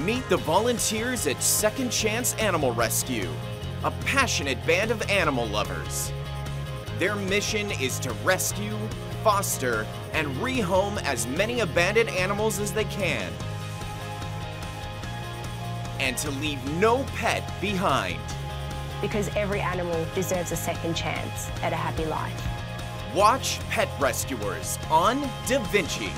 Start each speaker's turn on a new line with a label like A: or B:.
A: Meet the volunteers at Second Chance Animal Rescue, a passionate band of animal lovers. Their mission is to rescue, foster, and rehome as many abandoned animals as they can. And to leave no pet behind.
B: Because every animal deserves a second chance at a happy life.
A: Watch Pet Rescuers on Da Vinci.